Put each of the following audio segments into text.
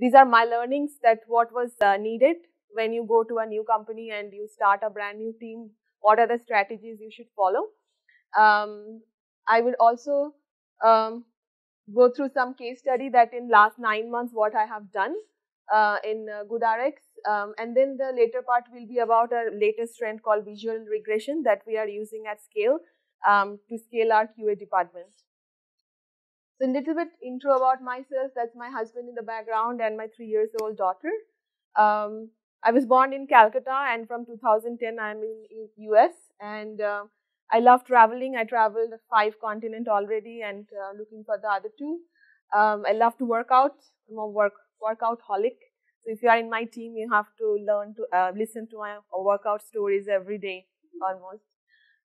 these are my learnings that what was uh, needed when you go to a new company and you start a brand new team. What are the strategies you should follow? Um, I will also um, go through some case study that in last nine months what I have done uh, in uh, GoodRx. Um, and then the later part will be about our latest trend called visual regression that we are using at scale um, to scale our QA department. So a little bit intro about myself. That's my husband in the background and my three years old daughter. Um, I was born in Calcutta and from 2010 I'm in, in US and uh, I love traveling. I traveled five continents already and uh, looking for the other two. Um, I love to work out. I'm a work workout holic. So if you are in my team, you have to learn to uh, listen to my workout stories every day almost.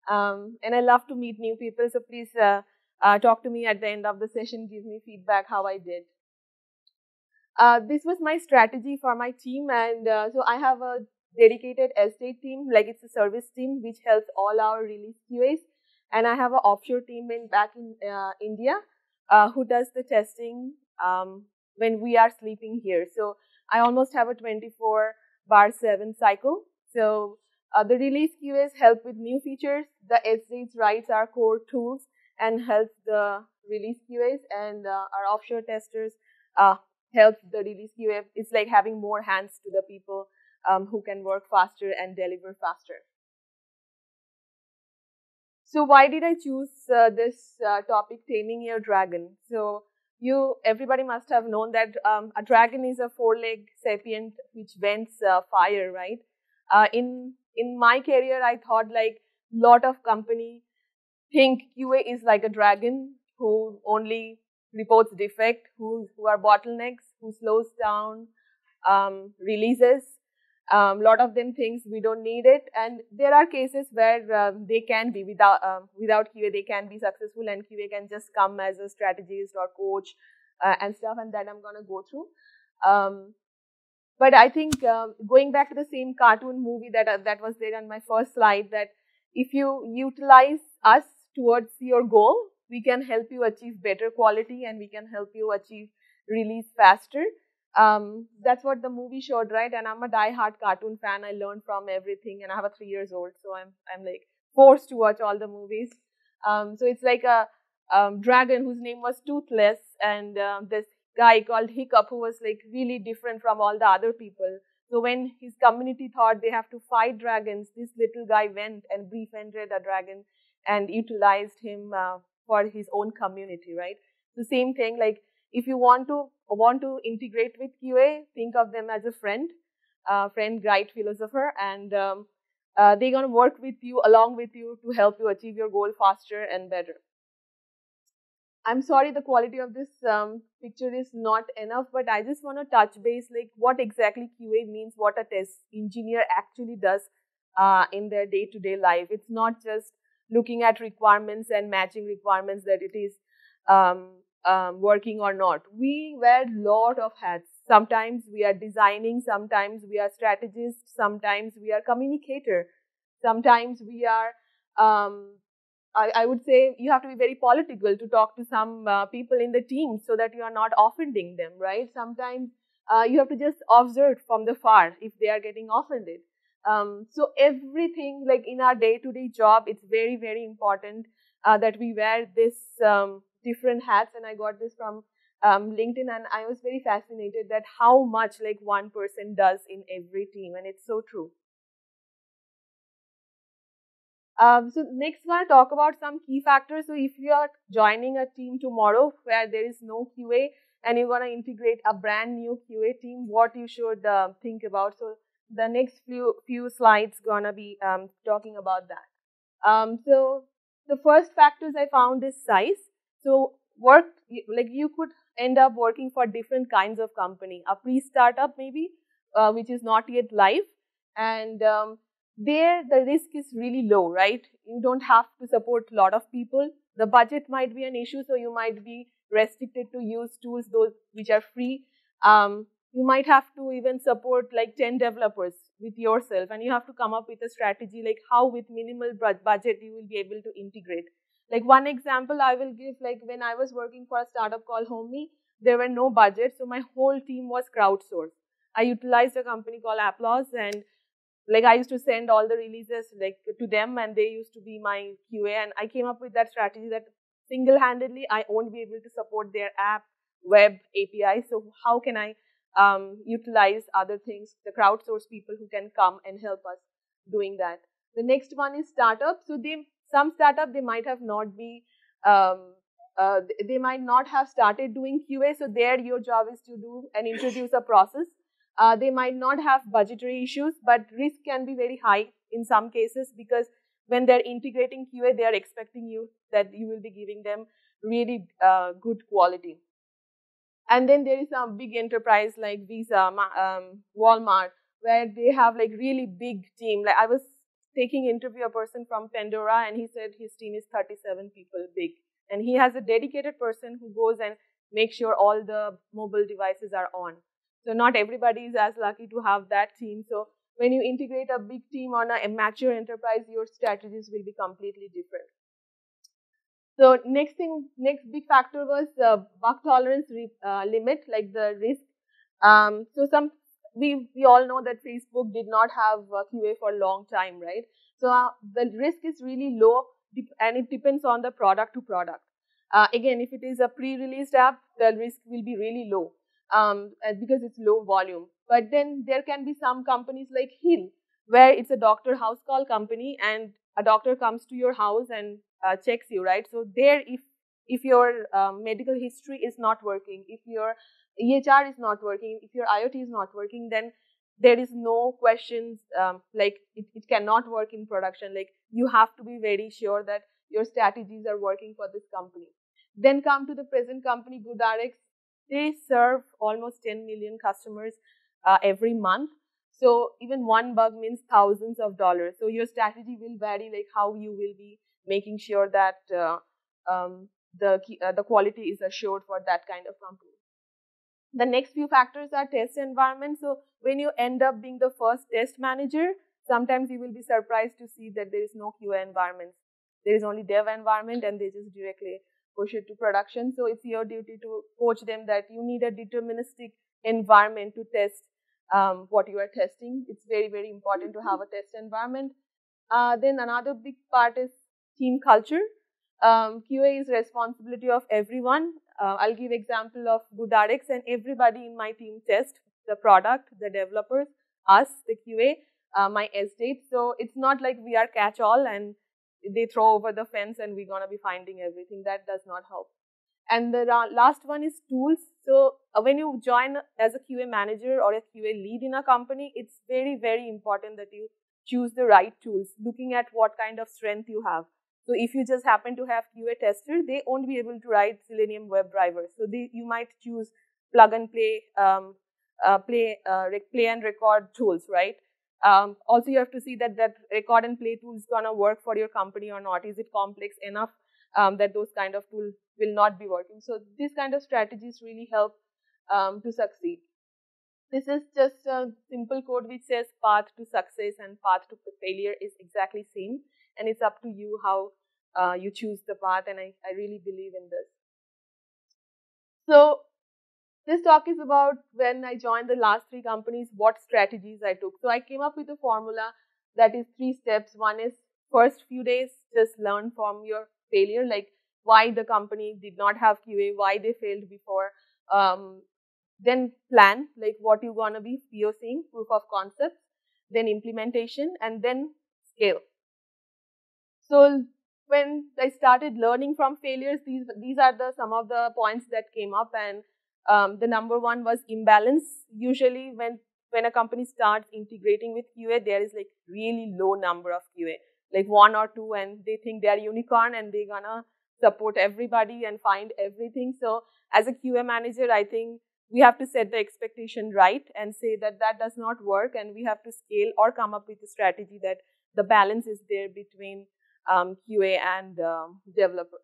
Um, and I love to meet new people. So please uh, uh, talk to me at the end of the session. Give me feedback how I did. Uh, this was my strategy for my team, and uh, so I have a dedicated SDET team, like it's a service team which helps all our release QAs. And I have an offshore team in back in uh, India uh, who does the testing um, when we are sleeping here. So I almost have a 24 bar 7 cycle. So uh, the release QAs help with new features. The SDETs writes our core tools and helps the release QAs and uh, our offshore testers uh, help the release QA. It's like having more hands to the people um, who can work faster and deliver faster. So why did I choose uh, this uh, topic, taming your dragon? So you, everybody must have known that um, a dragon is a four-legged sapient which vents uh, fire, right? Uh, in in my career, I thought like lot of company think QA is like a dragon who only reports defect, who who are bottlenecks, who slows down um, releases, a um, lot of them thinks we don't need it, and there are cases where uh, they can be without uh, without QA they can be successful, and QA can just come as a strategist or coach uh, and stuff, and that I'm gonna go through. Um, but I think um, going back to the same cartoon movie that uh, that was there on my first slide, that if you utilize us towards your goal, we can help you achieve better quality, and we can help you achieve release faster. Um, that's what the movie showed, right? And I'm a die-hard cartoon fan. I learned from everything, and I have a three years old, so I'm I'm like forced to watch all the movies. Um, so it's like a um, dragon whose name was Toothless, and uh, this guy called Hiccup who was like really different from all the other people. So when his community thought they have to fight dragons, this little guy went and befriended a dragon and utilized him uh, for his own community, right? The same thing, like if you want to want to integrate with QA, think of them as a friend, uh, friend, guide, philosopher, and um, uh, they're to work with you along with you to help you achieve your goal faster and better. I'm sorry the quality of this um, picture is not enough, but I just want to touch base like what exactly QA means, what a test engineer actually does uh, in their day-to-day life. It's not just looking at requirements and matching requirements that it is um, um, working or not. We wear lot of hats. Sometimes we are designing, sometimes we are strategists, sometimes we are communicator, sometimes we are. Um, I, would say you have to be very political to talk to some uh, people in the team so that you are not offending them, right? Sometimes uh, you have to just observe from the far if they are getting offended. Um, so everything like in our day-to-day job, it's very, very important uh, that we wear this um, different hats and I got this from um, LinkedIn and I was very fascinated that how much like one person does in every team and it's so true. Um, so next we're going to talk about some key factors. So if you are joining a team tomorrow where there is no QA and you're going to integrate a brand new QA team, what you should uh, think about. So the next few few slides gonna be um, talking about that. Um, so the first factors I found is size. So work like you could end up working for different kinds of company. A pre-startup maybe, uh, which is not yet live, and um, there the risk is really low, right? You don't have to support a lot of people. The budget might be an issue, so you might be restricted to use tools those which are free. Um, you might have to even support like 10 developers with yourself and you have to come up with a strategy like how with minimal budget you will be able to integrate like one example I will give, like when I was working for a startup called HomeMe, there were no budgets, so my whole team was crowdsourced. I utilized a company called Applause and like I used to send all the releases like to them and they used to be my QA and I came up with that strategy that single-handedly I won't be able to support their app, web, API. So how can I um, utilize other things, the crowdsource people who can come and help us doing that. The next one is startup. So they some startup they might have not be um, uh, they might not have started doing QA. So there your job is to do and introduce a process. Uh, they might not have budgetary issues, but risk can be very high in some cases because when they're integrating QA, they are expecting you that you will be giving them really uh, good quality. And then there is some big enterprise like Visa, um, Walmart, where they have like really big team. Like I was taking interview a person from Pandora and he said his team is 37 people big. And he has a dedicated person who goes and makes sure all the mobile devices are on. So not everybody is as lucky to have that team. So when you integrate a big team on a mature enterprise, your strategies will be completely different. So next thing, next big factor was uh, bug tolerance uh, limit, like the risk. Um, so some we we all know that Facebook did not have uh, QA for a long time, right? So uh, the risk is really low, and it depends on the product to product. Uh, again, if it is a pre-released app, the risk will be really low um, because it's low volume. But then there can be some companies like Heal, where it's a doctor house call company, and a doctor comes to your house and uh, checks you, right? So there, if if your um, medical history is not working, if your EHR is not working, if your IoT is not working, then there is no questions um, like it, it cannot work in production. Like you have to be very sure that your strategies are working for this company. Then come to the present company, GoodRx. They serve almost 10 million customers uh, every month. So even one bug means thousands of dollars. So your strategy will vary, like how you will be making sure that uh, um, the uh, the quality is assured for that kind of company. The next few factors are test environment. So when you end up being the first test manager, sometimes you will be surprised to see that there is no QA environment. There is only dev environment and they just directly push it to production. So it's your duty to coach them that you need a deterministic environment to test um, what you are testing. It's very, very important to have a test environment. Uh, then another big part is team culture. Um, QA is responsibility of everyone. Uh, I'll give example of GoodRx and everybody in my team test the product, the developers, us, the QA, uh, my SDET. So it's not like we are catch-all and they throw over the fence and we're gonna be finding everything. That does not help. And the last one is tools. So uh, when you join as a QA manager or a QA lead in a company, it's very, very important that you choose the right tools, looking at what kind of strength you have. So if you just happen to have QA tester, they won't be able to write Selenium WebDriver. So they, you might choose plug and play, um, uh, play, uh, play and record tools, right? Um, also, you have to see that that record and play tool is gonna work for your company or not. Is it complex enough um, that those kind of tools will not be working? So these kind of strategies really help um, to succeed. This is just a simple code which says path to success and path to failure is exactly same and it's up to you how uh, you choose the path and I, I really believe in this. So this talk is about when I joined the last three companies, what strategies I took. So I came up with a formula that is three steps. One is first few days, just learn from your failure, like why the company did not have QA, why they failed before. Um, then plan, like what you're gonna be POCing, proof of concept, then implementation, and then scale. So when I started learning from failures, these these are the some of the points that came up, and um, the number one was imbalance. Usually, when when a company starts integrating with QA, there is like really low number of QA, like one or two, and they think they are unicorn and they're gonna support everybody and find everything. So as a QA manager, I think we have to set the expectation right and say that that does not work, and we have to scale or come up with a strategy that the balance is there between um, QA and um, developer.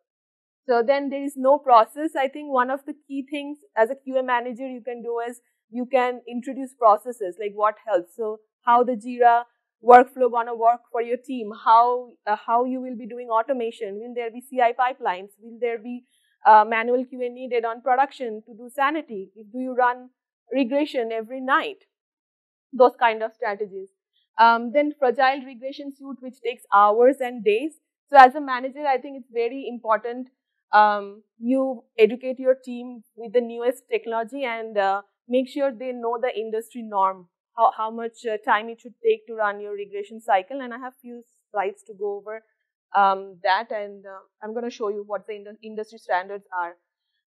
So then there is no process. I think one of the key things as a QA manager you can do is you can introduce processes like what helps. So how the Jira workflow gonna work for your team, how uh, how you will be doing automation. Will there be CI pipelines? Will there be uh, manual QA needed on production to do sanity? Do you run regression every night? Those kind of strategies. Um, then fragile regression suite, which takes hours and days. So as a manager, I think it's very important um, you educate your team with the newest technology and uh, make sure they know the industry norm, how, how much uh, time it should take to run your regression cycle. And I have few slides to go over um, that and uh, I'm going to show you what the ind industry standards are.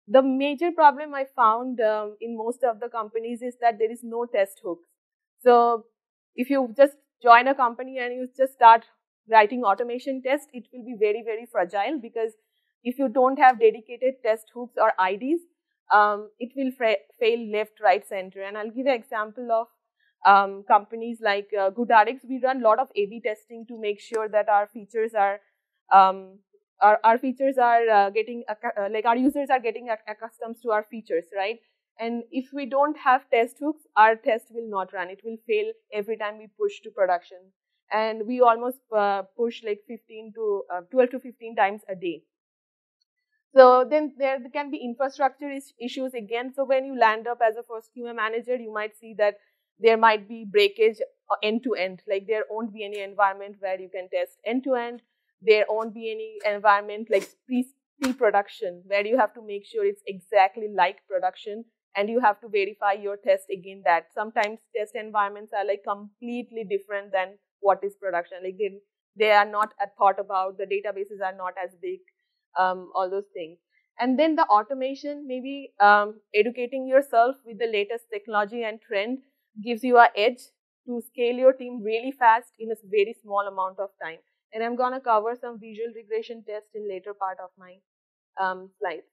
The major problem I found um, in most of the companies is that there is no test hooks. So if you just join a company and you just start writing automation tests, it will be very, very fragile because if you don't have dedicated test hooks or IDs, um, it will fail left, right, center. And I'll give an example of um, companies like uh, GoodRx. We run a lot of A/B testing to make sure that our features are um, our, our features are uh, getting uh, like our users are getting accustomed to our features, right? And if we don't have test hooks, our test will not run. It will fail every time we push to production. And we almost uh, push like 15 to uh, 12 to 15 times a day. So then there can be infrastructure issues again. So when you land up as a first QA manager, you might see that there might be breakage uh, end to end. Like there won't be any environment where you can test end to end. There won't be any environment like pre-production where you have to make sure it's exactly like production and you have to verify your test again that sometimes test environments are like completely different than what is production. Like they, they are not thought about, the databases are not as big um, all those things. And then the automation, maybe um, educating yourself with the latest technology and trend gives you a edge to scale your team really fast in a very small amount of time. And I'm going to cover some visual regression tests in later part of my um, slides.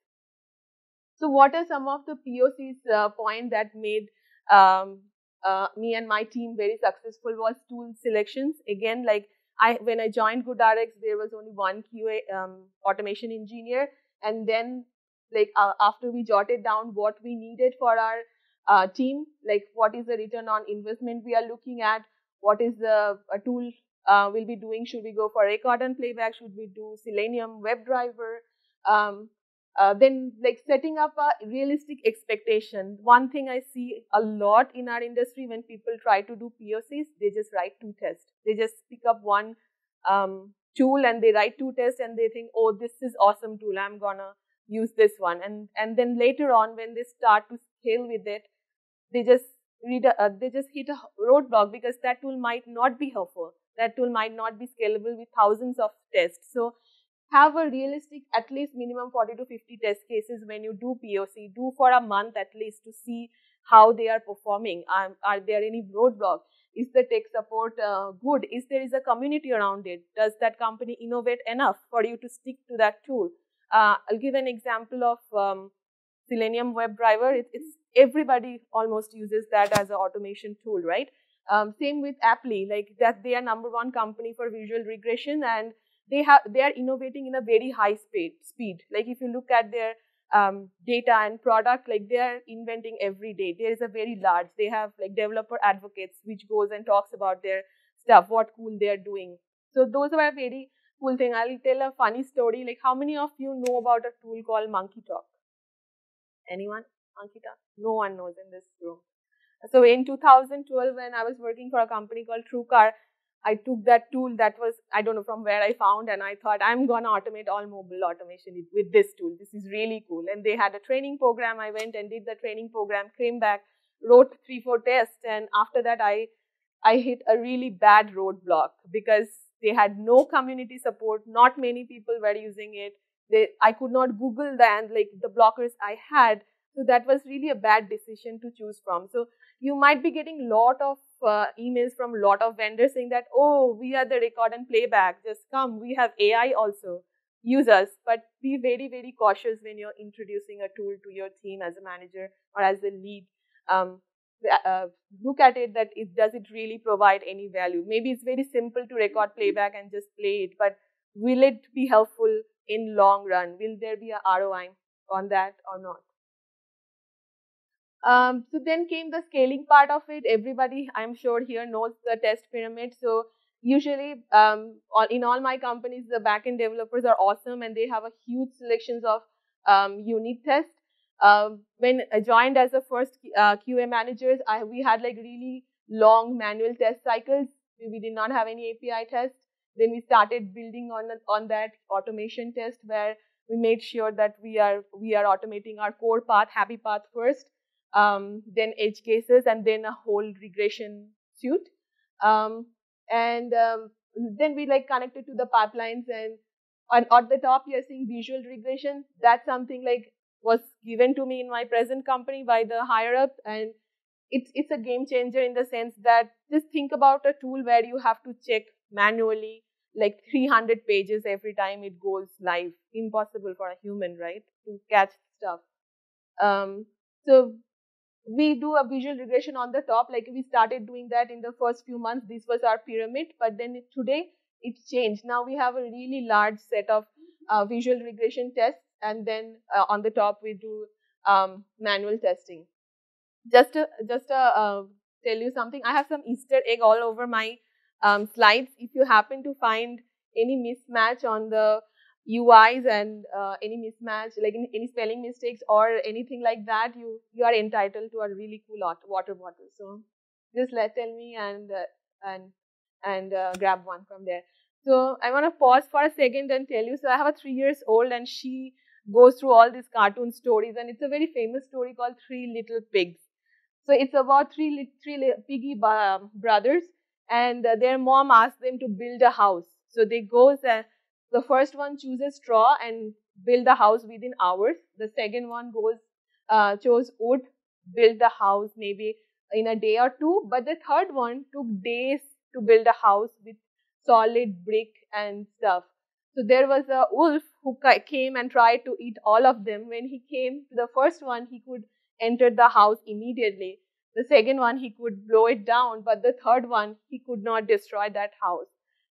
So what are some of the POCs uh, point that made um, uh, me and my team very successful was tool selections. Again, like I when I joined GoodRx, there was only one QA um, automation engineer, and then like uh, after we jotted down what we needed for our uh, team, like what is the return on investment we are looking at, what is the tool uh, we'll be doing, should we go for record and playback, should we do Selenium WebDriver, um, uh, then like setting up a realistic expectation. One thing I see a lot in our industry when people try to do POCs, they just write two tests. They just pick up one um, tool and they write two tests and they think, oh, this is awesome tool. I'm gonna use this one. And and then later on, when they start to scale with it, they just read a, uh, they just hit a roadblock because that tool might not be helpful. That tool might not be scalable with thousands of tests. So have a realistic at least minimum 40 to 50 test cases when you do POC. Do for a month at least to see how they are performing. Um, are there any roadblocks? Is the tech support uh, good? Is there is a community around it? Does that company innovate enough for you to stick to that tool? Uh, I'll give an example of um, Selenium WebDriver. It, it's everybody almost uses that as an automation tool, right? Um, same with Apply, like that they are number one company for visual regression and they have they are innovating in a very high speed speed. Like if you look at their um, data and product like they are inventing every day. There is a very large they have like developer advocates which goes and talks about their stuff what cool they are doing. So those are very cool thing. I'll tell a funny story like how many of you know about a tool called monkeytalk anyone monkeytalk no one knows in this room so in 2012 when i was working for a company called truecar I took that tool that was, I don't know from where I found, and I thought, I'm going to automate all mobile automation with this tool. This is really cool. And they had a training program. I went and did the training program, came back, wrote three, four tests. And after that, I, I hit a really bad roadblock because they had no community support. Not many people were using it. They, I could not Google the, and like the blockers I had. So that was really a bad decision to choose from. So you might be getting lot of uh, emails from a lot of vendors saying that, oh, we are the record and playback, just come, we have AI also, use us. But be very, very cautious when you're introducing a tool to your team as a manager or as a lead. Um, uh, look at it that it does it really provide any value. Maybe it's very simple to record playback and just play it, but will it be helpful in long run? Will there be a ROI on that or not? Um, so then came the scaling part of it. Everybody, I'm sure here knows the test pyramid. So usually, um, all, in all my companies, the backend developers are awesome and they have a huge selections of um, unit tests. Um, when I joined as the first uh, QA managers, I, we had like really long manual test cycles. We, did not have any API tests. Then we started building on on that automation test where we made sure that we are we are automating our core path, happy path first, um, then edge cases, and then a whole regression suite. Um, and um, then we like connected to the pipelines and on at the top you're seeing visual regression. That's something like was given to me in my present company by the higher up and it's it's a game changer in the sense that just think about a tool where you have to check manually like 300 pages every time it goes live impossible for a human right to catch stuff um, so we do a visual regression on the top like we started doing that in the first few months this was our pyramid but then today it's changed. Now we have a really large set of uh, visual regression tests and then uh, on the top we do um, manual testing. Just to just to uh, tell you something i have some easter egg all over my um, slides. If you happen to find any mismatch on the uis and uh, any mismatch like any spelling mistakes or anything like that you you are entitled to a really cool water bottle. So just let tell me and uh, and and uh, grab one from there. So i want to pause for a second and tell you so i have a 3 years old and she goes through all these cartoon stories and it's a very famous story called three little pigs. So it's about three, three piggy brothers, and their mom asks them to build a house. So they goes and the first one chooses straw and build the house within hours. The second one goes uh, chose wood, build the house maybe in a day or two. But the third one took days to build a house with solid brick and stuff. So there was a wolf who came and tried to eat all of them. When he came to the first one, he could enter the house immediately. The second one, he could blow it down, but the third one, he could not destroy that house.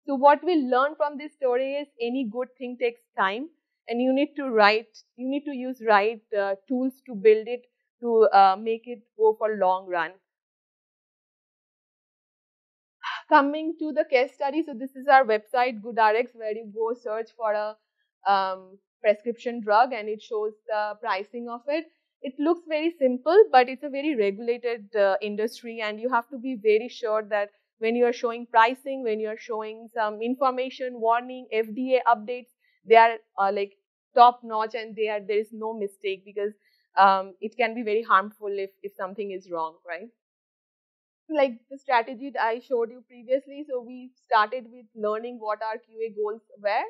So, what we learn from this story is any good thing takes time, and you need to write, you need to use right uh, tools to build it to uh, make it go for long run. Coming to the case study, so this is our website GoodRx, where you go search for a um, prescription drug, and it shows the pricing of it it looks very simple, but it's a very regulated uh, industry, and you have to be very sure that when you are showing pricing, when you are showing some information, warning, FDA updates, they are uh, like top notch, and they are there is no mistake because um, it can be very harmful if if something is wrong, right? Like the strategy that I showed you previously, so we started with learning what our QA goals were,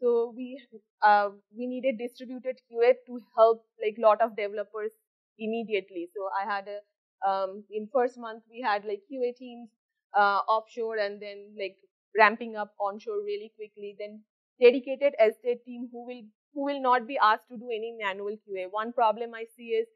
so we uh, we needed distributed QA to help like lot of developers immediately. So I had a um, in first month we had like QA teams uh, offshore and then like ramping up onshore really quickly. Then dedicated SDET team who will who will not be asked to do any manual QA. One problem I see is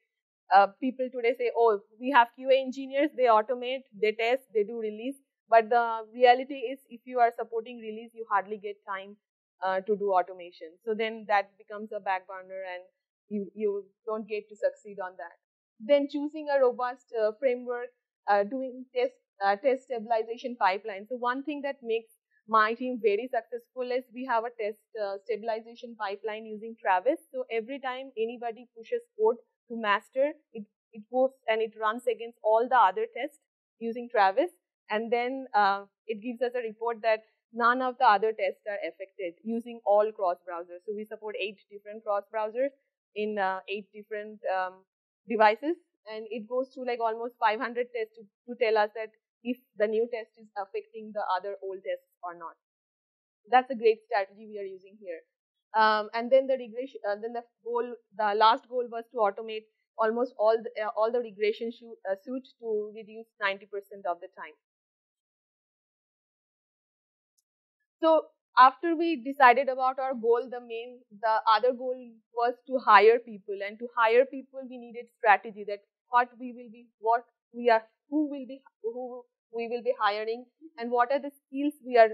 uh, people today say, oh, we have QA engineers, they automate, they test, they do release. But the reality is, if you are supporting release, you hardly get time uh, to do automation. So then that becomes a back burner and you, you don't get to succeed on that. Then choosing a robust uh, framework, uh, doing test, uh, test stabilization pipeline. So one thing that makes my team very successful is we have a test uh, stabilization pipeline using Travis. So every time anybody pushes code to master, it, it goes and it runs against all the other tests using Travis. And then uh, it gives us a report that none of the other tests are affected using all cross browsers. So we support eight different cross browsers in uh, eight different um, devices, and it goes through like almost 500 tests to, to tell us that if the new test is affecting the other old tests or not. That's a great strategy we are using here. Um, and then the regression, uh, then the goal, the last goal was to automate almost all the, uh, all the regression shoot, uh, suite to reduce 90% of the time. So after we decided about our goal, the main, the other goal was to hire people. And to hire people, we needed strategy that what we will be, what we are, who will be, who we will be hiring, and what are the skills we are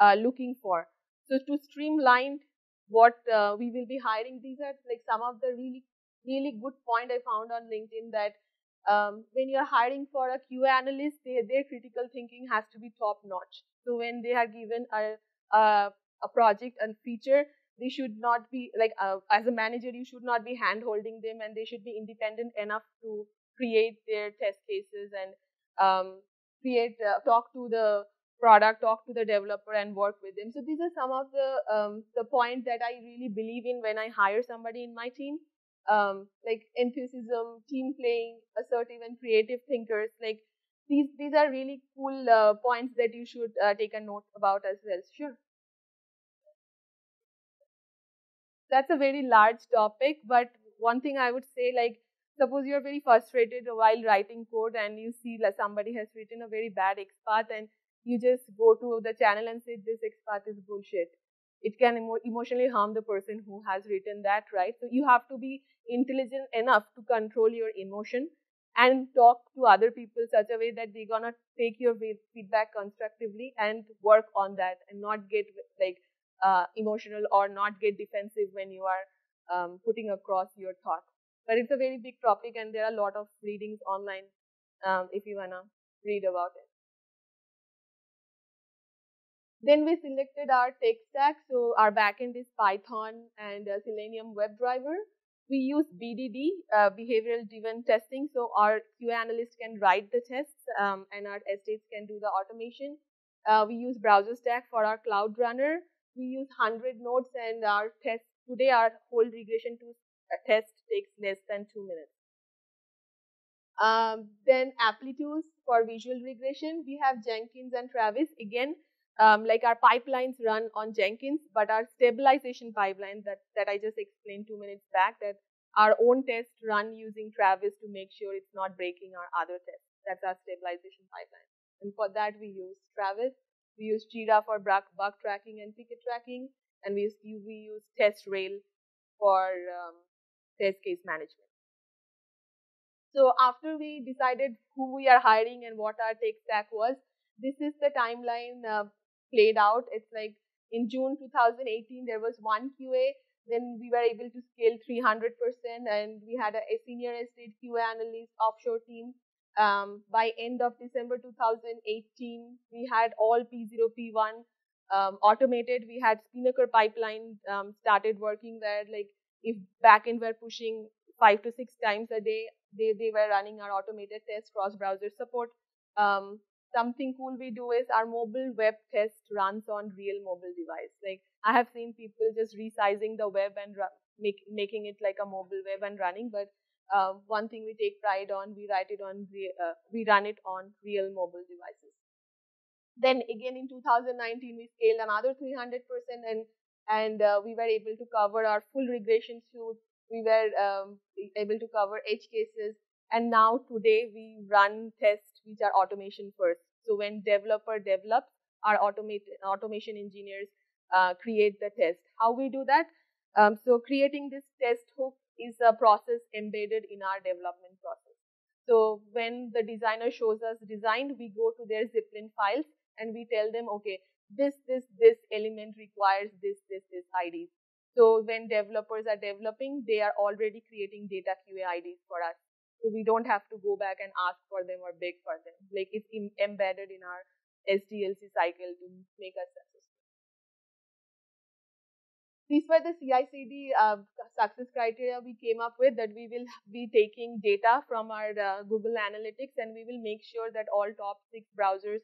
uh, looking for. So to streamline what uh, we will be hiring, these are like some of the really, really good point I found on LinkedIn that um, when you're hiring for a QA analyst, they, their critical thinking has to be top notch. So when they are given a uh, a project and feature, they should not be like uh, as a manager you should not be hand holding them and they should be independent enough to create their test cases and um, create uh, talk to the product talk to the developer and work with them. So these are some of the um, the points that i really believe in when i hire somebody in my team. Um, like enthusiasm team playing assertive and creative thinkers like these these are really cool uh, points that you should uh, take a note about as well. Sure. That's a very large topic but one thing i would say like suppose you're very frustrated while writing code and you see like somebody has written a very bad XPath and you just go to the channel and say this XPath is bullshit it can emo- emotionally harm the person who has written that right so you have to be intelligent enough to control your emotion and talk to other people such a way that they're gonna take your feedback constructively and work on that and not get like uh, emotional or not get defensive when you are um, putting across your thoughts. But it's a very big topic, and there are a lot of readings online um, if you wanna read about it. Then we selected our tech stack. So our backend is Python and uh, Selenium WebDriver. We use BDD, uh, behavioral driven testing. So our QA analyst can write the tests um, and our SDETs can do the automation. Uh, we use Browser Stack for our Cloud Runner we use 100 nodes and our test today our whole regression to test takes less than two minutes. Um, then Applitools for visual regression, we have Jenkins and Travis. Again, um, like our pipelines run on Jenkins, but our stabilization pipeline that, that I just explained two minutes back, that our own tests run using Travis to make sure it's not breaking our other tests. That's our stabilization pipeline. And for that, we use Travis. We use Jira for bug, bug tracking and ticket tracking, and we use, we use TestRail for um, test case management. So after we decided who we are hiring and what our tech stack was, this is the timeline uh, played out. It's like in June 2018, there was one QA. Then we were able to scale 300%, and we had a, a senior SDET QA analyst offshore team um, by end of December 2018, we had all P0, P1 um, automated. We had Spinnaker pipeline um, started working there. Like if back backend were pushing five to six times a day, they, they were running our automated test cross-browser support. Um, something cool we do is our mobile web test runs on real mobile device. Like I have seen people just resizing the web and make, making it like a mobile web and running, but uh, one thing we take pride on, we write it on, uh, we run it on real mobile devices. Then again in 2019, we scaled another 300% and and uh, we were able to cover our full regression suite. We were um, able to cover edge cases, and now today we run tests which are automation first. So when developer develops, our automate automation engineers uh, create the test. How we do that? Um, so creating this test hook is a process embedded in our development process. So when the designer shows us design, we go to their Zeplin files and we tell them, okay, this, this, this element requires this, this, this IDs. So when developers are developing, they are already creating data QA IDs for us. So we don't have to go back and ask for them or beg for them. Like it's embedded in our SDLC cycle to make us successful these were the CI/CD uh, success criteria we came up with that we will be taking data from our uh, Google Analytics and we will make sure that all top six browsers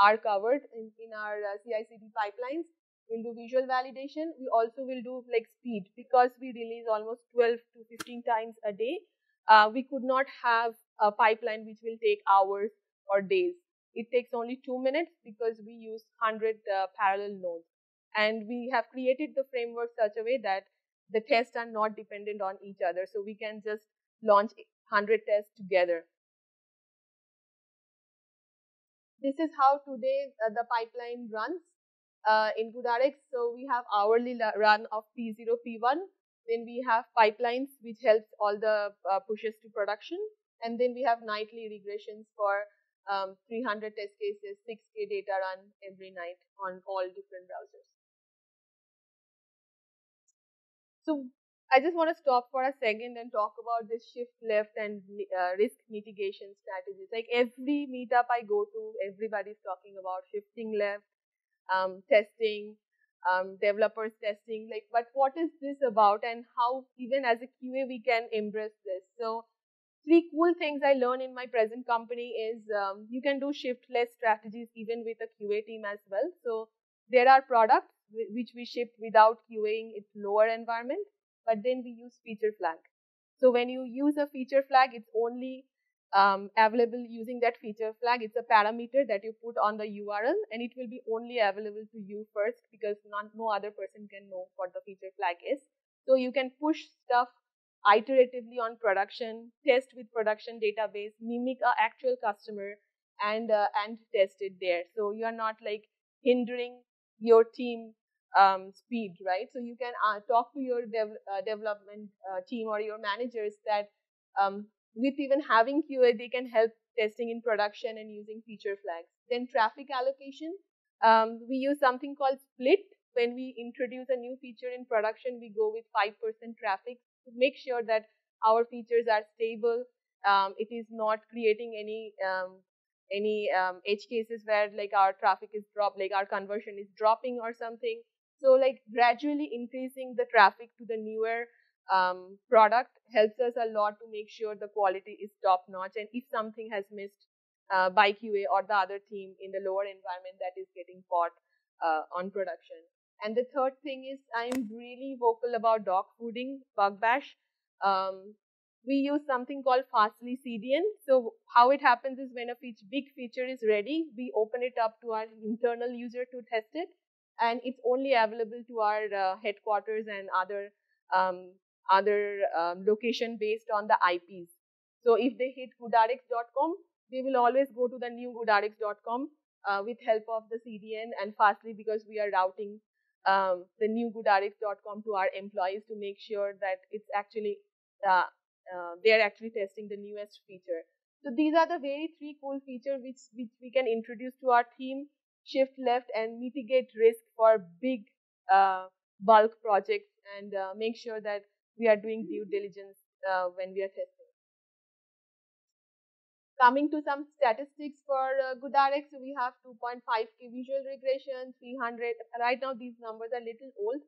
are covered in, in our uh, CI/CD pipelines. We'll do visual validation. We also will do like speed because we release almost 12 to 15 times a day. Uh, we could not have a pipeline which will take hours or days. It takes only two minutes because we use 100 uh, parallel nodes and we have created the framework such a way that the tests are not dependent on each other so we can just launch 100 tests together this is how today uh, the pipeline runs uh, in GoodRx. So we have hourly run of P0, P1. Then we have pipelines, which helps all the uh, pushes to production. And then we have nightly regressions for um, 300 test cases, 6K data run every night on all different browsers. So I just want to stop for a second and talk about this shift left and uh, risk mitigation strategies. Like every meetup I go to, everybody's talking about shifting left, um, testing, um, developers testing, like, but what is this about and how even as a QA we can embrace this? So three cool things I learned in my present company is um, you can do shift left strategies even with a QA team as well. So there are products which we ship without QAing its lower environment, but then we use feature flag. So when you use a feature flag, it's only um, available using that feature flag. It's a parameter that you put on the URL and it will be only available to you first because not, no other person can know what the feature flag is. So you can push stuff iteratively on production, test with production database, mimic a actual customer and uh, and test it there. So you are not like hindering your team um, speed, right? So you can uh, talk to your dev uh, development uh, team or your managers that um, with even having QA, they can help testing in production and using feature flags. Then traffic allocation, um, we use something called split. When we introduce a new feature in production, we go with 5% traffic to make sure that our features are stable. Um, it is not creating any um, any um, edge cases where like our traffic is drop, like our conversion is dropping or something. So like gradually increasing the traffic to the newer um, product helps us a lot to make sure the quality is top notch. And if something has missed uh, by QA or the other team in the lower environment that is getting caught uh, on production. And the third thing is I'm really vocal about dog fooding, bug bash. Um, we use something called Fastly CDN. So how it happens is when a big feature is ready, we open it up to our internal user to test it. And it's only available to our uh, headquarters and other um, other um, location based on the IPs. So if they hit goodrx.com, they will always go to the new goodrx.com uh, with help of the CDN and Fastly because we are routing um, the new goodrx.com to our employees to make sure that it's actually uh, uh, they're actually testing the newest feature. So these are the very three cool features which which we can introduce to our team, shift left and mitigate risk for big uh, bulk projects and uh, make sure that we are doing due diligence uh, when we are testing. Coming to some statistics for uh, GoodRx, we have 2.5k visual regression, 300. Right now, these numbers are a little old,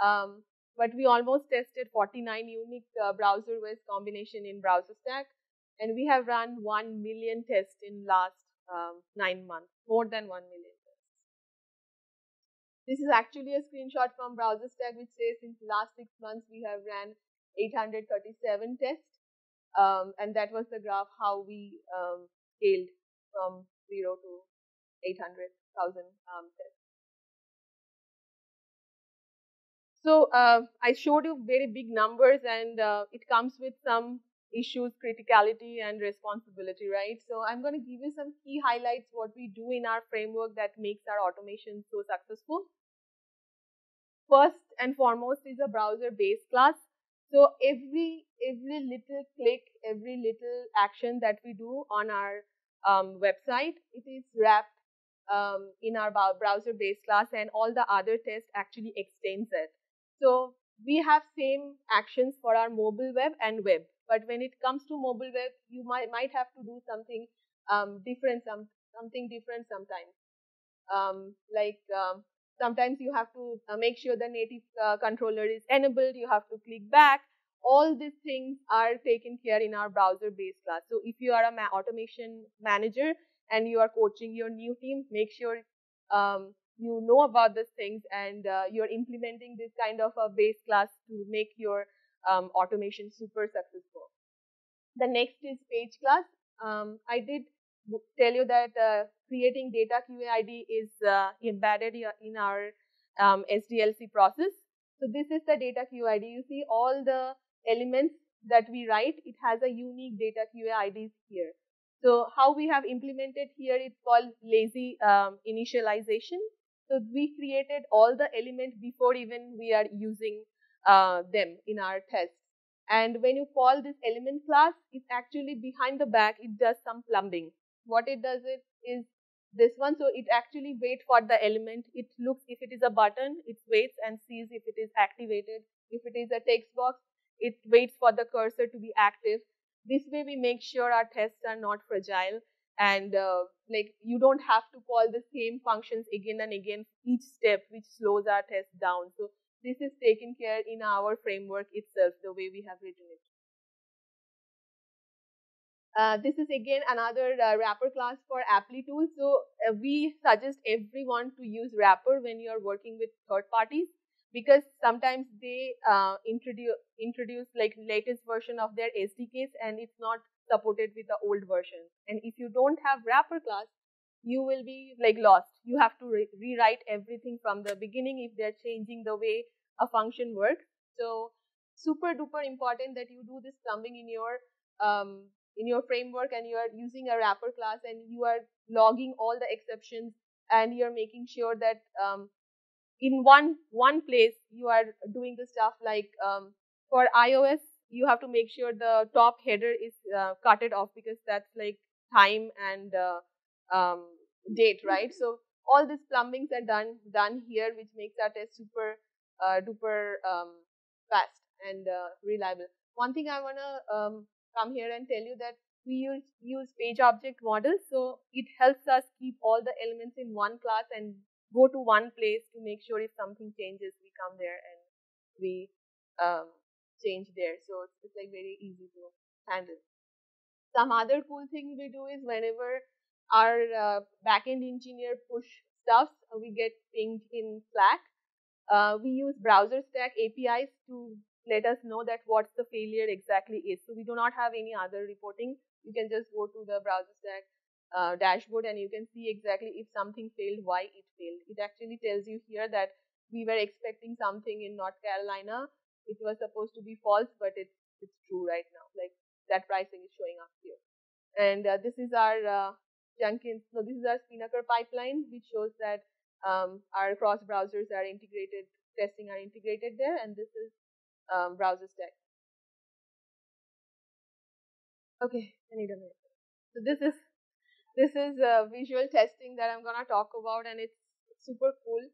um, but we almost tested 49 unique uh, browser OS combination in BrowserStack, and we have run 1 million tests in last um, nine months, more than 1 million. This is actually a screenshot from BrowserStack which says since last six months we have ran 837 tests um, and that was the graph how we um, scaled from zero to 800,000 um, tests. So uh, I showed you very big numbers and uh, it comes with some issues, criticality and responsibility, right? So I'm going to give you some key highlights what we do in our framework that makes our automation so successful. First and foremost is a browser base class. So every every little click, every little action that we do on our um, website, it is wrapped um, in our browser base class, and all the other tests actually extends it. So we have same actions for our mobile web and web, but when it comes to mobile web, you might might have to do something um, different, some something different sometimes. Um, like um, Sometimes you have to uh, make sure the native uh, controller is enabled. You have to click back. All these things are taken care in our browser-based class. So if you are a ma automation manager and you are coaching your new team, make sure um, you know about these things and uh, you're implementing this kind of a base class to make your um, automation super successful. The next is page class. Um, I did tell you that uh, creating data QAID is uh, embedded in our um, SDLC process. So this is the data QAID. You see all the elements that we write, it has a unique data QAIDs here. So how we have implemented here, it's called lazy um, initialization. So we created all the elements before even we are using uh, them in our test. And when you call this element class, it's actually behind the back, it does some plumbing what it does it is this one. So it actually waits for the element. It looks if it is a button, it waits and sees if it is activated. If it is a text box, it waits for the cursor to be active. This way we make sure our tests are not fragile and uh, like you don't have to call the same functions again and again each step which slows our test down so this is taken care in our framework itself the way we have written it uh, this is again another uh, wrapper class for Applitools. So uh, we suggest everyone to use wrapper when you are working with third parties because sometimes they uh, introduce introduce like latest version of their SDKs and it's not supported with the old version. And if you don't have wrapper class, you will be like lost. You have to re rewrite everything from the beginning if they're changing the way a function works. So super duper important that you do this plumbing in your um, in your framework and you are using a wrapper class and you are logging all the exceptions and you're making sure that um, in one one place you are doing the stuff like um, for iOS you have to make sure the top header is uh, cut it off because that's like time and uh, um, date right so all these plumbings are done done here which makes our test super uh, duper um, fast and uh, reliable one thing I want to um, come here and tell you that we use, use page object models. So it helps us keep all the elements in one class and go to one place to make sure if something changes, we come there and we um, change there. So it's, it's like very easy to handle. Some other cool thing we do is whenever our uh, backend engineer push stuff, we get pinged in Slack. Uh, we use BrowserStack APIs to let us know that what the failure exactly is. So we do not have any other reporting. You can just go to the BrowserStack uh, dashboard and you can see exactly if something failed, why it failed. It actually tells you here that we were expecting something in North Carolina. It was supposed to be false, but it's it's true right now. Like that pricing is showing up here. And uh, this is our uh, Jenkins. So this is our Spinnaker pipeline, which shows that um, our cross browsers are integrated, testing are integrated there, and this is um, BrowserStack. Okay, I need a minute. So this is this is uh, visual testing that I'm gonna talk about, and it's super cool.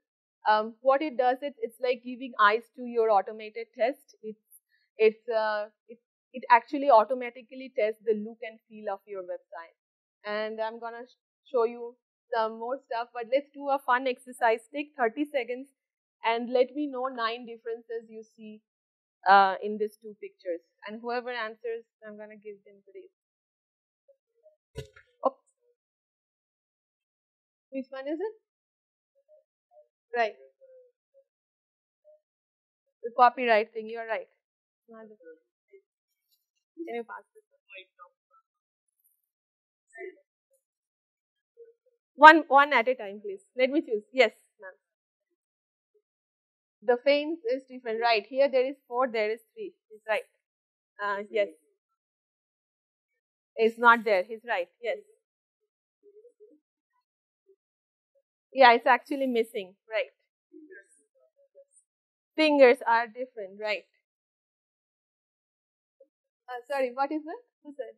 Um, what it does, it, it's like giving eyes to your automated test. It's it's uh, it it actually automatically tests the look and feel of your website. And I'm gonna show you some more stuff, but let's do a fun exercise. Take 30 seconds and let me know nine differences you see uh, in these two pictures. And whoever answers, I'm going to give them these. Oops. Which one is it? Right. The copyright thing, you're right. Can you pass this? One, one at a time, please. Let me choose. Yes, ma'am the faints is different. Right. Here there is four, there is three. He's right. Uh, yes. It's not there. He's right. Yes. Yeah, it's actually missing. Right. Fingers are different. Right. Uh, sorry, what is it? Who said?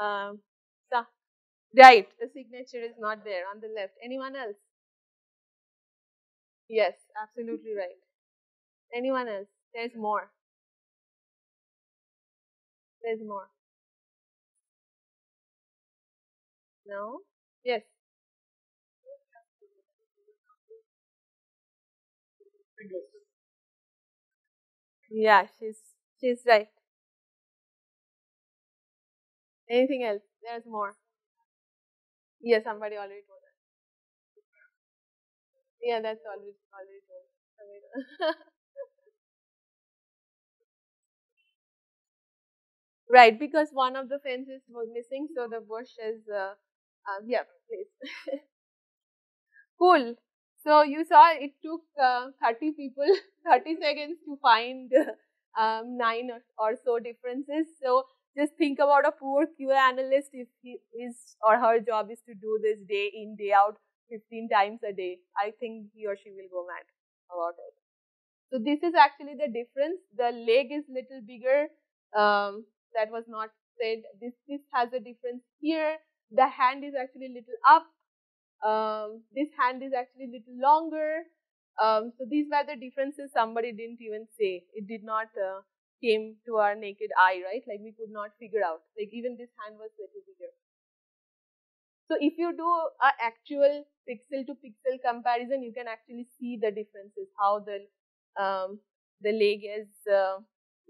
Um, right. The signature is not there on the left. Anyone else? Yes, absolutely right. Anyone else? There's more. There's more. No? Yes. Yeah, she's she's right. Anything else? There's more. Yeah, somebody already told us. Yeah, that's always always right, because one of the fences was missing, so the bush is uh, uh yeah, please. cool. So you saw it took uh, 30 people 30 seconds to find um, nine or, or so differences. So just think about a poor QA analyst if he, his or her job is to do this day in day out 15 times a day, I think he or she will go mad about it. So this is actually the difference. The leg is little bigger. Um, that was not said. This this has a difference here. The hand is actually little up. Um, this hand is actually little longer. Um, so these were the differences somebody didn't even say. It did not uh, came to our naked eye, right? Like we could not figure out. Like even this hand was little bigger. So if you do a actual pixel to pixel comparison, you can actually see the differences, how the um, the leg is uh,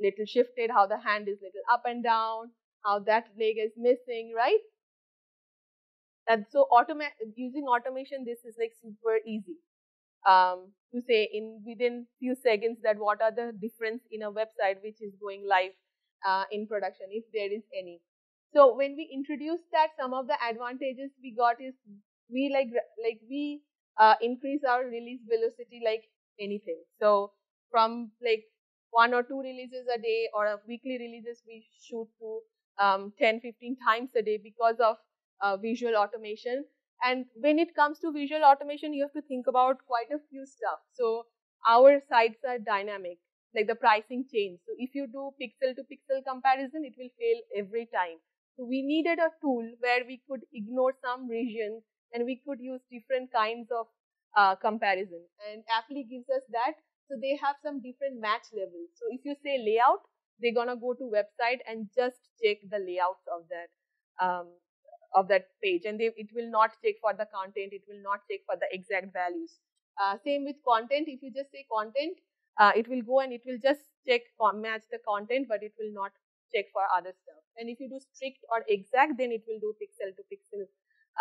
little shifted, how the hand is little up and down, how that leg is missing, right? And so automa using automation, this is like super easy um, to say in within few seconds that what are the difference in a website which is going live uh, in production, if there is any. So when we introduced that, some of the advantages we got is we like like we uh, increase our release velocity like anything. So from like one or two releases a day or a weekly releases, we shoot to um, 10, 15 times a day because of uh, visual automation. And when it comes to visual automation, you have to think about quite a few stuff. So our sites are dynamic, like the pricing change. So if you do pixel to pixel comparison, it will fail every time. So we needed a tool where we could ignore some regions and we could use different kinds of uh, comparison. And Apply gives us that. So they have some different match levels. So if you say layout, they're gonna go to website and just check the layouts of that um, of that page, and they, it will not check for the content. It will not check for the exact values. Uh, same with content. If you just say content, uh, it will go and it will just check match the content, but it will not check for other stuff. And if you do strict or exact, then it will do pixel to pixel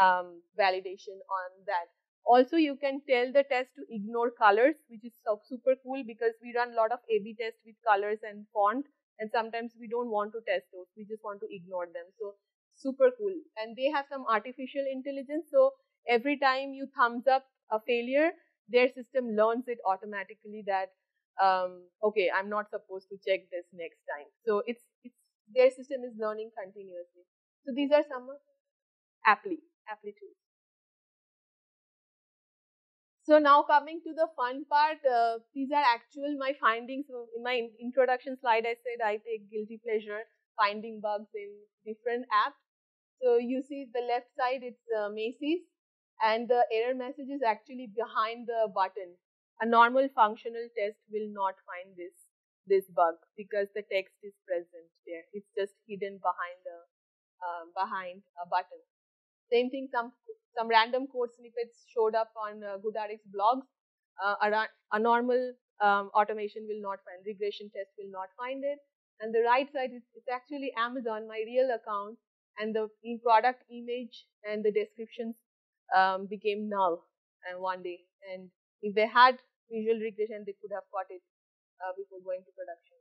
um, validation on that. Also, you can tell the test to ignore colors, which is so super cool because we run a lot of A-B tests with colors and font, and sometimes we don't want to test those. We just want to ignore them. So super cool. And they have some artificial intelligence. So every time you thumbs up a failure, their system learns it automatically that um, okay, I'm not supposed to check this next time. So it's it's their system is learning continuously. So these are some Apply, Applitools. So now coming to the fun part, uh, these are actual my findings. In my introduction slide, I said I take guilty pleasure finding bugs in different apps. So you see the left side, it's uh, Macy's, and the error message is actually behind the button. A normal functional test will not find this this bug because the text is present there. It's just hidden behind the uh, behind a button. Same thing, some some random code snippets showed up on uh, GoodRx blogs. Uh, a, a, normal um, automation will not find, regression test will not find it. And the right side is it's actually Amazon, my real account, and the product image and the descriptions um, became null and one day. And if they had visual regression, they could have caught it uh, before going to production.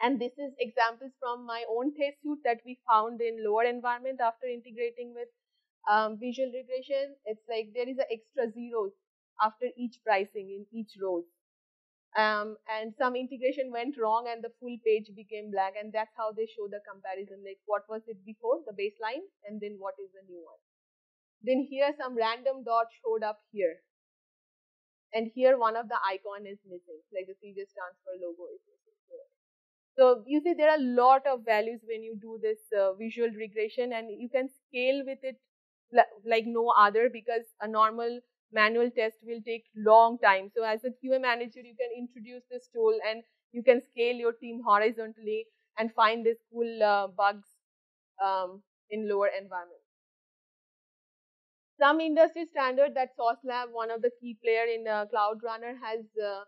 And this is examples from my own test suite that we found in lower environment after integrating with um, visual regression, it's like there is an extra zeros after each pricing in each rows. Um, and some integration went wrong and the full page became blank and that's how they show the comparison like what was it before the baseline and then what is the new one. Then here some random dot showed up here. And here one of the icon is missing like the previous transfer logo is missing here. So you see there are a lot of values when you do this uh, visual regression and you can scale with it like no other because a normal manual test will take long time. So as a QA manager, you can introduce this tool and you can scale your team horizontally and find these cool uh, bugs um, in lower environments. Some industry standard that Sauce Lab, one of the key player in uh, Cloud Runner, has uh,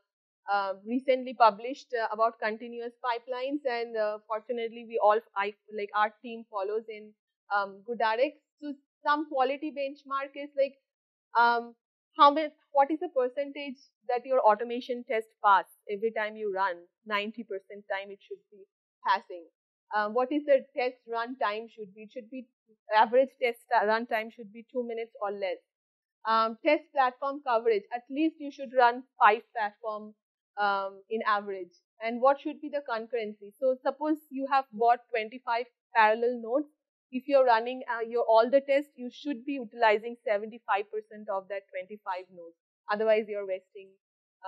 uh, recently published uh, about continuous pipelines, and uh, fortunately, we all, I, like our team follows in um, GoodRx. So some quality benchmark is like um, how much, what is the percentage that your automation test pass every time you run? 90% time it should be passing. Um, what is the test run time should be? It should be average test run time should be two minutes or less. Um, test platform coverage, at least you should run five platform um, in average. And what should be the concurrency? So suppose you have bought 25 parallel nodes if you're running uh, your all the tests, you should be utilizing 75% of that 25 nodes. Otherwise, you're wasting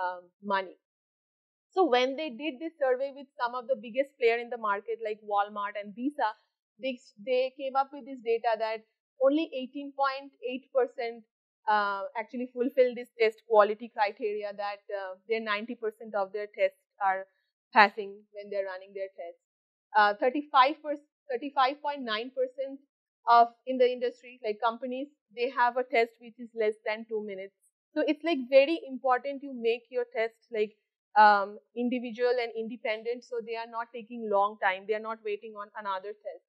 um, money. So when they did this survey with some of the biggest player in the market like Walmart and Visa, they, they came up with this data that only 18.8% uh, actually fulfill this test quality criteria that uh, their 90% of their tests are passing when they're running their tests. Uh, 35 35.9% of in the industry, like companies, they have a test which is less than two minutes. So it's like very important you make your test like um, individual and independent, so they are not taking long time. They are not waiting on another test.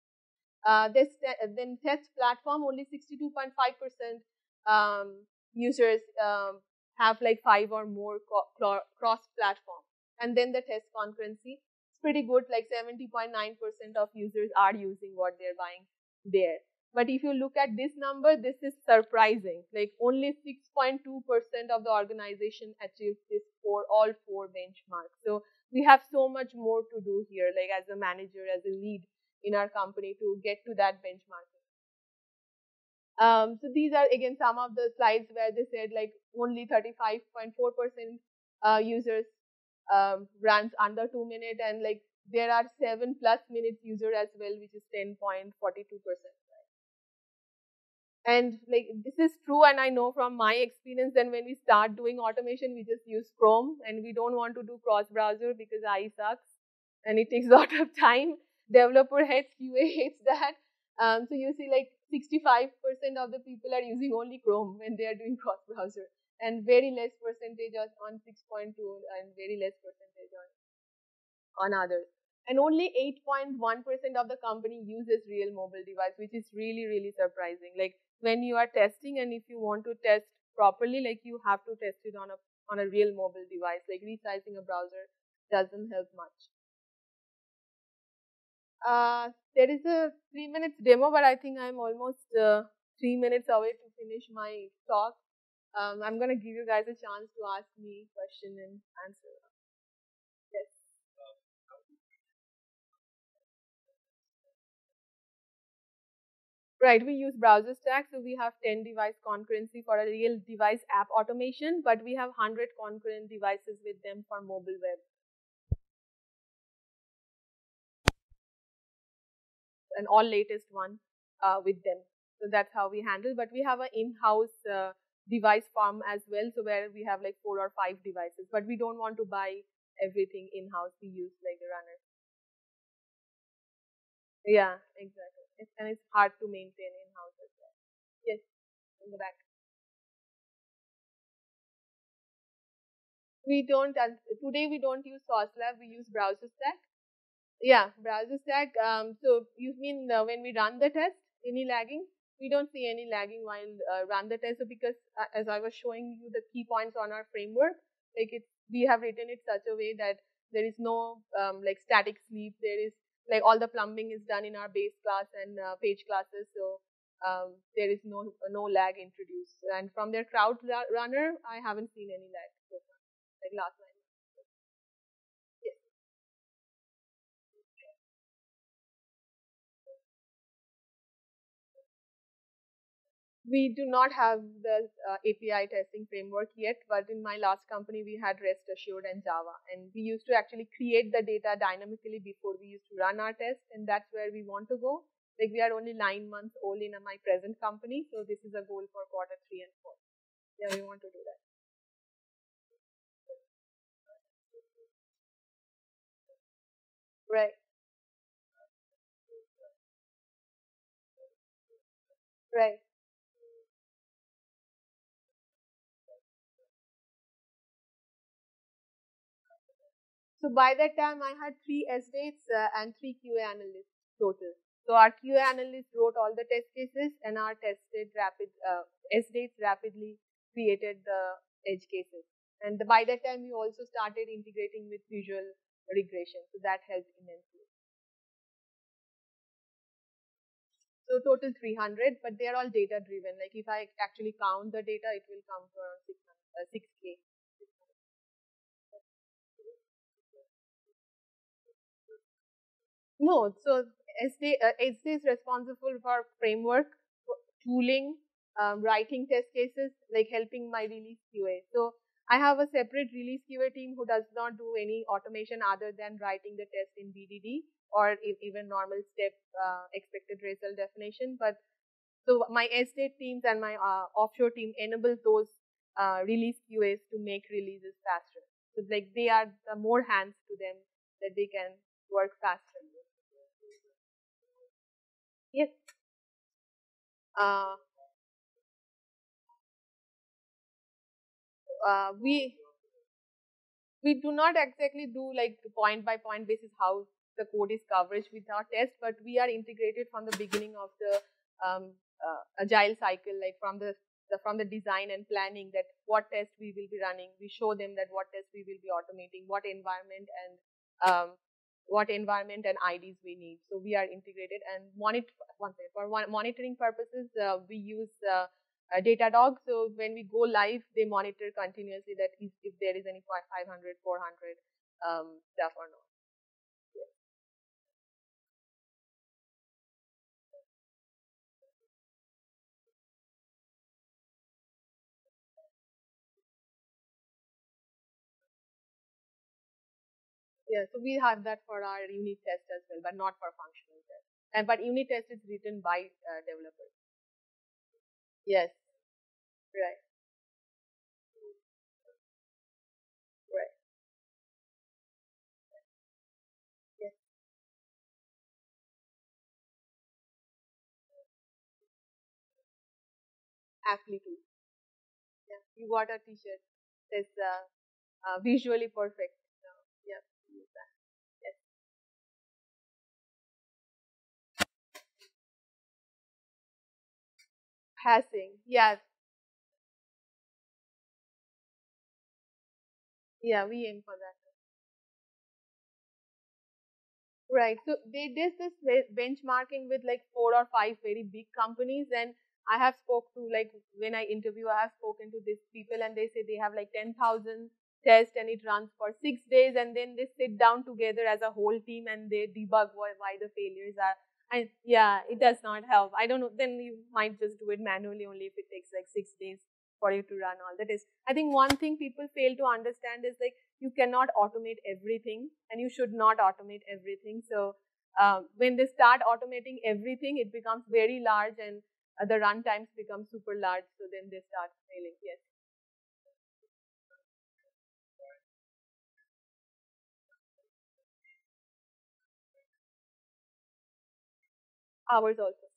Uh, this then test platform only 62.5% um, users um, have like five or more cross platform. And then the test concurrency, pretty good, like 70.9% of users are using what they're buying there. But if you look at this number, this is surprising. Like only 6.2% of the organization achieved this for all four benchmarks. So we have so much more to do here, like as a manager, as a lead in our company to get to that benchmarking. Um, so these are again some of the slides where they said like only 35.4% uh, users um, runs under two minutes and like there are seven plus minutes user as well, which is 10.42%. And like this is true, and I know from my experience. Then when we start doing automation, we just use Chrome, and we don't want to do cross browser because IE sucks, and it takes a lot of time. Developer hates, QA hates that. Um, so you see, like 65% of the people are using only Chrome when they are doing cross browser, and very less percentage on 6.2, and very less percentage on on others. And only 8.1% of the company uses real mobile device which is really really surprising. Like when you are testing and if you want to test properly like you have to test it on a on a real mobile device. Like resizing a browser doesn't help much. Uh, there is a three minutes demo but i think i'm almost uh, three minutes away to finish my talk um, i'm going to give you guys a chance to ask me question and answer Yes. Right, we use BrowserStack, so we have 10 device concurrency for a real device app automation, but we have 100 concurrent devices with them for mobile web. An all latest one uh, with them. So that's how we handle, but we have an in-house uh, device farm as well, so where we have like four or five devices, but we don't want to buy everything in-house, we use like a runner. Yeah, exactly it's, and it's hard to maintain in house as well. Yes, in the back. We don't, today we don't use SauceLab, we use Browser Stack. Yeah, Browser Stack. Um, so you mean uh, when we run the test, any lagging? We don't see any lagging while uh, run the test so because uh, as I was showing you the key points on our framework, like it's, we have written it such a way that there is no um, like static sleep, there is like all the plumbing is done in our base class and uh, page classes, so um, there is no no lag introduced. And from their crowd runner, I haven't seen any lag so far, like last night. We do not have the uh, API testing framework yet, but in my last company, we had REST assured and Java. And we used to actually create the data dynamically before we used to run our tests. And that's where we want to go. Like we are only nine months old in my present company. So this is a goal for quarter three and four. Yeah, we want to do that. Right. Right. So by that time, I had three SDETs uh, and three QA analysts total. So our QA analyst wrote all the test cases and our tested rapid uh, SDETs rapidly created the edge cases. And by that time, we also started integrating with visual regression. So that helped immensely. So total 300, but they are all data driven. Like if I actually count the data, it will come to around 600, uh, 6K. No, so SD, uh, is responsible for framework, tooling, um, writing test cases, like helping my release QA. So I have a separate release QA team who does not do any automation other than writing the test in BDD or even normal step uh, expected result definition. But so my SDET teams and my uh, offshore team enable those uh, release QAs to make releases faster. So like they are the more hands to them that they can work faster. Yes. Uh, uh, we we do not exactly do like point by point basis how the code is coverage with our test, but we are integrated from the beginning of the um, uh, agile cycle, like from the, the, from the design and planning that what test we will be running. We show them that what test we will be automating, what environment and um, what environment and IDs we need. So we are integrated and monitor one second, for monitoring purposes, uh, we use uh, Datadog. So when we go live, they monitor continuously that if, if there is any 500, 400 um, stuff or not. Yeah, so we have that for our unit test as well, but not for functional test. And but unit test is written by uh, developers. Yes, right. Right. Yes. Applitools. Yeah, you got a T-shirt. It's uh, uh, visually perfect. Passing. Yes. Yeah, we aim for that. Right. So they did this benchmarking with like four or five very big companies, and I have spoke to like when I interview, I have spoken to these people, and they say they have like ten thousand tests, and it runs for six days, and then they sit down together as a whole team and they debug why, why the failures are I, yeah, it does not help. I don't know. Then you might just do it manually only if it takes like six days for you to run all the tests. I think one thing people fail to understand is like you cannot automate everything and you should not automate everything. So uh, when they start automating everything, it becomes very large and uh, the run times become super large. So then they start failing. Yes. Ours also.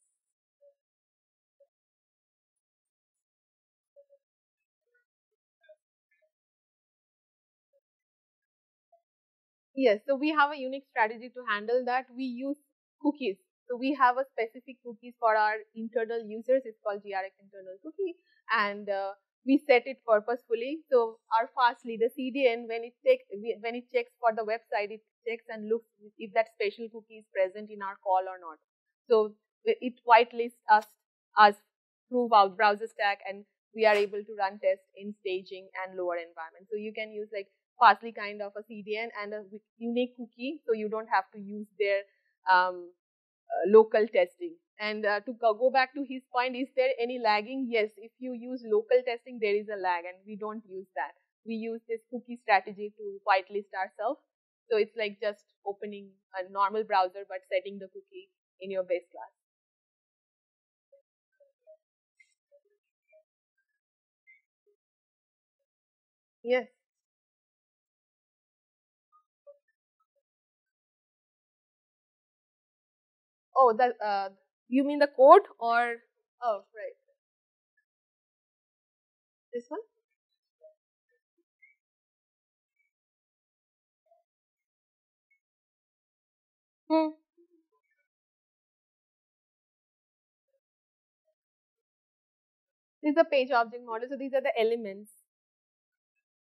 Yes, so we have a unique strategy to handle that. We use cookies. So we have a specific cookies for our internal users. It's called GRX internal cookie, and uh, we set it purposefully. So our Fastly, the CDN, when it takes when it checks for the website, it checks and looks if that special cookie is present in our call or not. So it whitelists us as through our browser stack and we are able to run tests in staging and lower environment. So you can use like Fastly kind of a CDN and a unique cookie, so you don't have to use their um, uh, local testing. And uh, to go back to his point, is there any lagging? Yes, if you use local testing, there is a lag, and we don't use that. We use this cookie strategy to whitelist ourselves. So it's like just opening a normal browser but setting the cookie in your base class. Yes. Oh, that uh, you mean the code or oh right. This one? Hmm. This is a page object model. So these are the elements.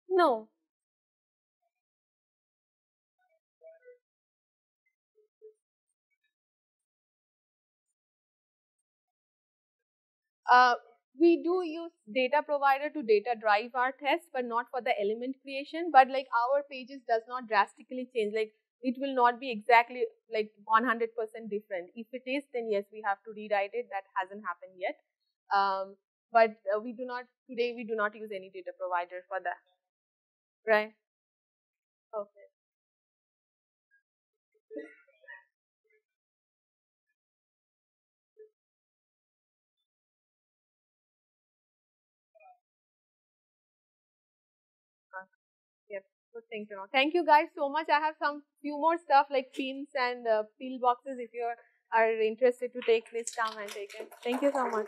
No. Uh, we do use data provider to data drive our tests, but not for the element creation. But like our pages does not drastically change. Like it will not be exactly like 100% different. If it is, then yes, we have to rewrite it. That hasn't happened yet. Um, but uh, we do not today. We do not use any data provider for that. Right. Okay. Thing to know. Thank you guys so much. I have some few more stuff like pins and uh, peel boxes if you are interested to take this, come and take it. Thank you so much.